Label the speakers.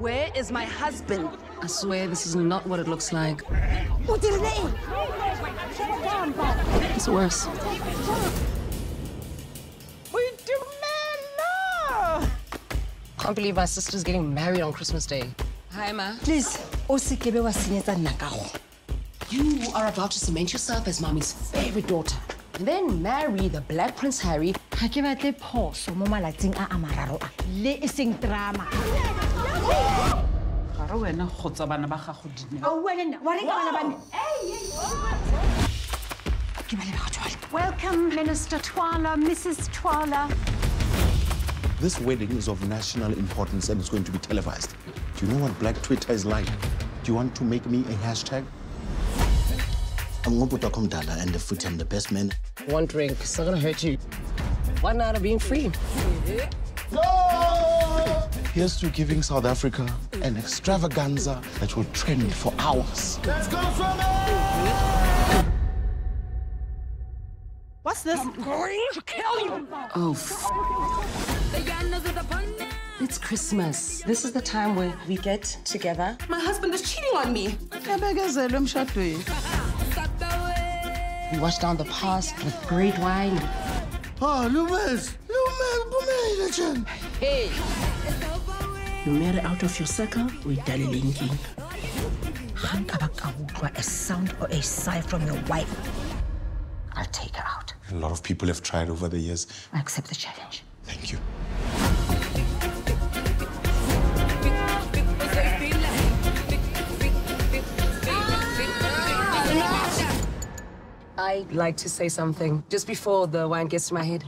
Speaker 1: Where is my husband?
Speaker 2: I swear this is not what it looks like. What did it say? It's worse. We demand love! Can't believe my sister's getting married on Christmas Day. Hi, Ma.
Speaker 3: please o se kebe wa senyetsa nna ka go
Speaker 2: You are about to cement yourself as mommy's favorite daughter. And then marry the Black Prince Harry.
Speaker 3: ga ke batle phoso mo malatsing a a mararo a le e seng drama
Speaker 4: ga re wena kgotsa bana ba gago dine oh,
Speaker 3: a bua le nna wa reng ka bana ba me ke ba lebega jwale welcome minister twala mrs twala
Speaker 5: This wedding is of national importance and it's going to be televised. Do you know what Black Twitter is like? Do you want to make me a hashtag?
Speaker 6: I'm Ngobuta Komdala and the foot and the best man.
Speaker 2: One drink, it's not gonna hurt you. One night of being free.
Speaker 5: Here's to giving South Africa an extravaganza that will trend for hours.
Speaker 4: what's this I'm going to kill you!
Speaker 2: Oh, f- It's Christmas. This is the time where we get together.
Speaker 1: My husband is cheating on me.
Speaker 4: Ebekezelwe emshadweni
Speaker 2: We wash down the past with great wine.
Speaker 6: Ah, oh, Lumez! Lumez, Bumele, Jen!
Speaker 3: you marry out of your circle o itale linking ga nka ba ka a sound or a sigh from your wife i'll take her out
Speaker 5: A lot of people have tried over the years.
Speaker 3: i accept the challenge
Speaker 5: Thank you.
Speaker 2: I'd like to say something just before the wine gets to my head.